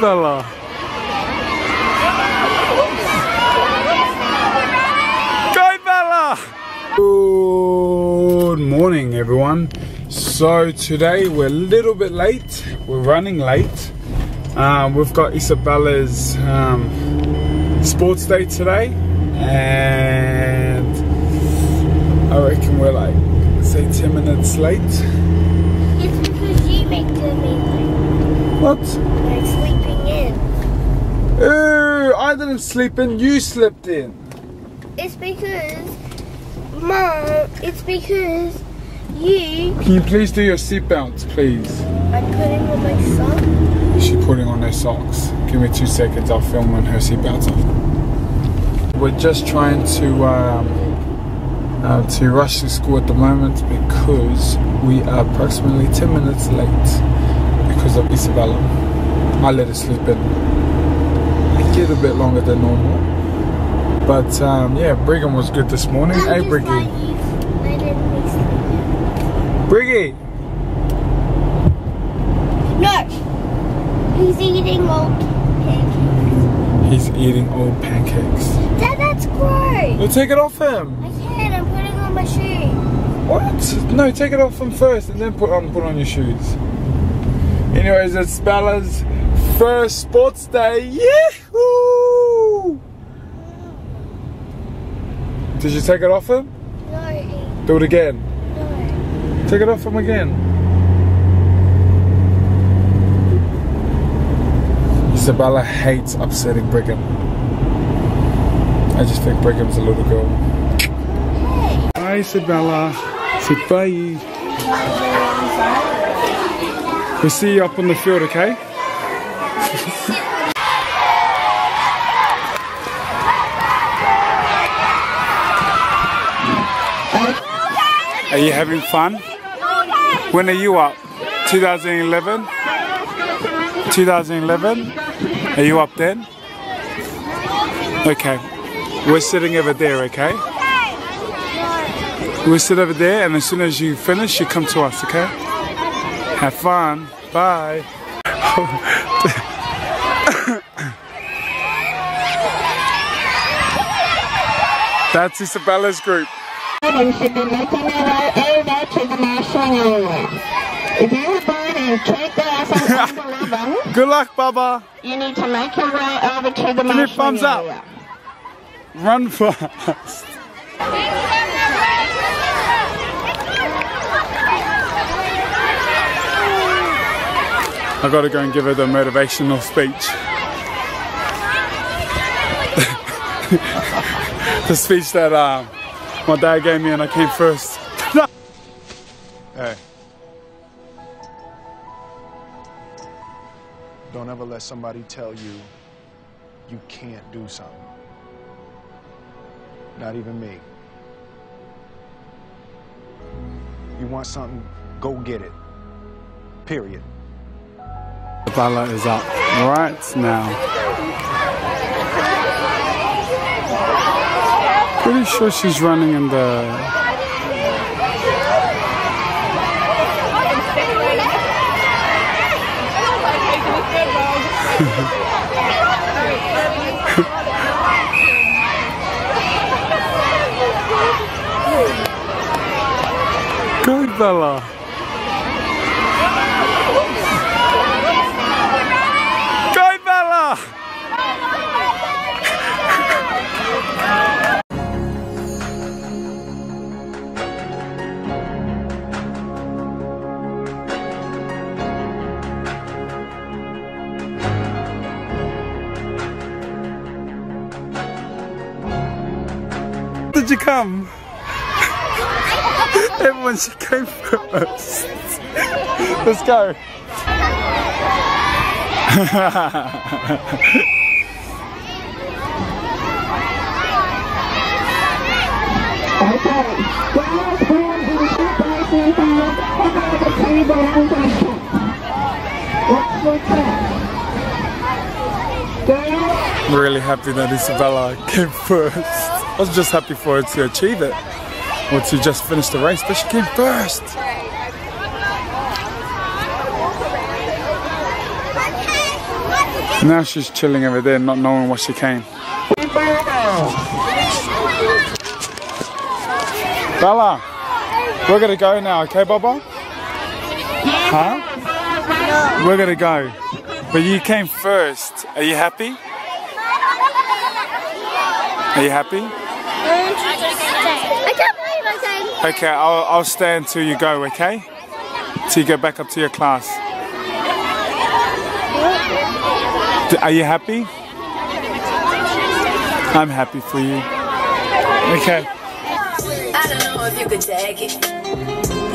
Bella. Go Bella! Good morning everyone. So today we're a little bit late. We're running late. Um, we've got Isabella's um, sports day today and I reckon we're like say 10 minutes late. It's because you make them in What? Ooh, I didn't sleep in, you slept in. It's because, Mom, it's because you. Can you please do your seatbelts, please? I'm putting on my sock. She's putting on her socks. Give me two seconds, I'll film when her seatbelt's on. We're just trying to um, uh, to rush to school at the moment because we are approximately 10 minutes late because of Isabella. I let her sleep in a little bit longer than normal. But um, yeah, Brigham was good this morning. Hey, Briggy. you've let me sleep Briggy! No! He's eating old pancakes. He's eating old pancakes. Dad, that's gross! Well, take it off him. I can't, I'm putting on my shoes. What? No, take it off him first and then put on put on your shoes. Anyways, it's Bella's first sports day. Yahoo! Did you take it off him? No, Do it again. no. Take it off him again. Isabella hates upsetting Brigham. I just think Brigham's a little girl. Hey! Hi Isabella. Say bye. We'll see you up on the field, okay? Are you having fun? When are you up? 2011? 2011? Are you up then? Okay. We're sitting over there, okay? We'll sit over there, and as soon as you finish, you come to us, okay? Have fun. Bye. That's Isabella's group. Should be making their way over to the area. If you are born in Cape Glass and Underlevel, Good luck, Baba. you need to make your way over to the Give me a marshalling thumbs up. area. Run fast. I gotta go and give her the motivational speech. the speech that um, my dad gave me and I came first. hey. Don't ever let somebody tell you you can't do something. Not even me. You want something, go get it. Period. Bella is up right now. Pretty sure she's running in the. Good Bella. Did you come? Everyone should go first. Let's go. Okay. Flowers born in separation from the table and question. What's your test? Girls, really happy that Isabella came first. I was just happy for her to achieve it or to just finish the race, but she came first. Now she's chilling over there, not knowing what she came. Bella, we're gonna go now, okay, Baba? Huh? We're gonna go. But you came first. Are you happy? Are you happy? I can't believe I said. Okay, I'll, I'll stay until you go, okay? Till you go back up to your class. D- Are you happy? I'm happy for you. Okay. I don't know if you could take it.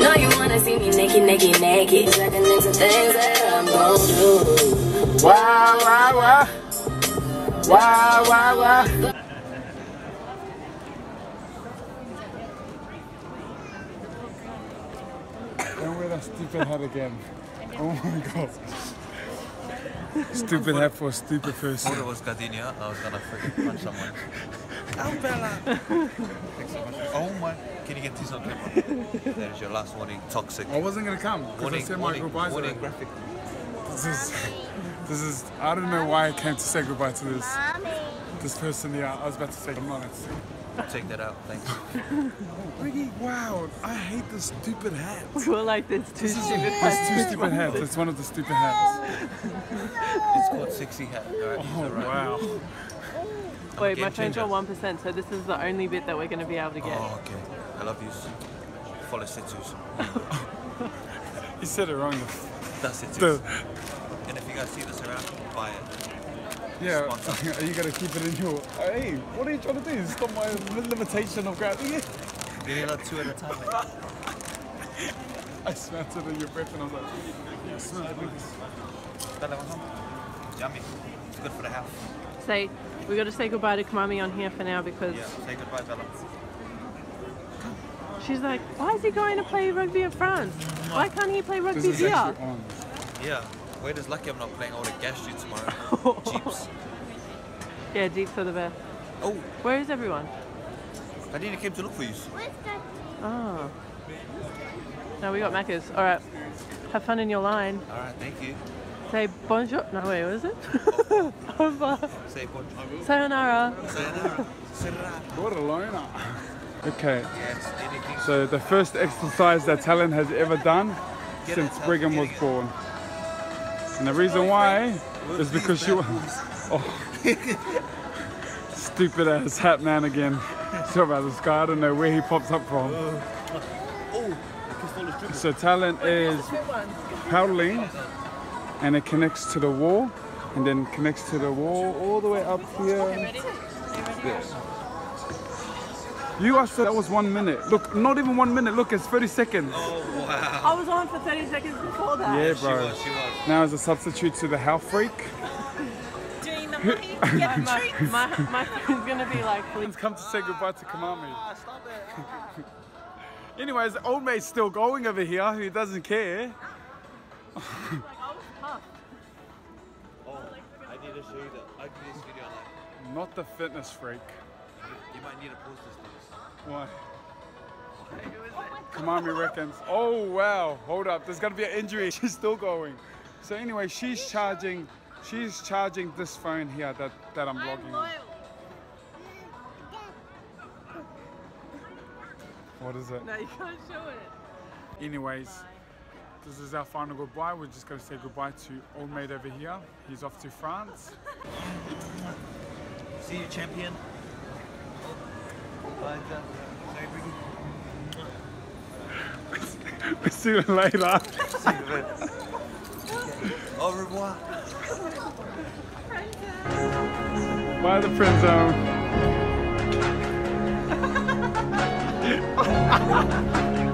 No, you wanna see me naked, naked, naked. Second into things that I'm gon' do. Wow, wow, wow. Wow, wow, wow. Don't wear that stupid head again. Oh my god. Stupid head for a stupid person. thought it was Gardenia. I was gonna freaking punch someone. Oh, Bella! Thanks so much. Oh my. Can you get this on camera? That is your last warning. Toxic. I wasn't gonna come because I Warning, said my warning, goodbyes warning already. graphic. This is, this is, I don't know why I came to say goodbye to this, Mommy. this person. Yeah, I was about to say, I'm not going to say. Take that out. Thanks. Really? Wow, I hate this stupid hat. We were like, there's two stupid There's two stupid hats. It's one of the stupid hats. It's called sexy hat. Alright, these Oh, right. wow. Wait, my game phone's on 1%, so this is the only bit that we're going to be able to get. Oh, okay. I love you. Follow Setus. You said it wrong. That's it. The, And if you guys see this around, buy it. Yeah, Sponsor. are you going to keep it in your... Hey, what are you trying to do? Stop my limitation of gravity. You're allowed two at a time. I smelled it in your breath and I was like, yeah, it smells nice. Dale, vamos. Yummy. It's good for the health. Say, we got to say goodbye to Kamami on here for now because Yeah. Say goodbye, Bella. she's like, why is he going to play rugby in France? Why can't he play rugby here? Yeah. Wait, is lucky I'm not playing. I would have gashed you tomorrow. Jeeps. Yeah, deep for the best. Oh, Where is everyone? Gardenia came to look for you. Where's that? Oh. No, we got Macca's. All right. Have fun in your line. Alright, thank you. Say bonjour. No, wait, what is it? Au revoir. Say bonjour. Sayonara. Sayonara. Sayonara. What a loner. Okay, Yes, so the first exercise that Tallon has ever done since Brigham was born. And the reason why is because she was. Oh. Stupid ass hat man again. Sorry about this guy, I don't know where he pops up from. So Tallon is paddling and it connects to the wall and then connects to the wall all the way up here. You asked that was one minute. Look, not even one minute. Look, it's 30 seconds. Oh, wow. I was on for 30 seconds before that. Yeah, She bro. was, she was. Now as a substitute to the health freak. doing Yeah, my, my, my phone's going to be like, please. Come to say goodbye to Kamami. Ah, Anyways, old mate's still going over here. Who doesn't care? Oh, I need to show you the ugliest video like. Not the fitness freak. You might need to post this please. Why? Kamami reckons. Oh wow! Hold up. There's gonna be an injury. She's still going. So anyway, she's charging. She's charging this phone here that that I'm vlogging on. What is it? No, you can't show it. Anyways, this is our final goodbye. We're just going to say goodbye to old mate over here. He's off to France. See you, champion. Bye, Jack. Sorry, Briggy. We'll see you later. See you, man. Au revoir. Bye, the friend zone.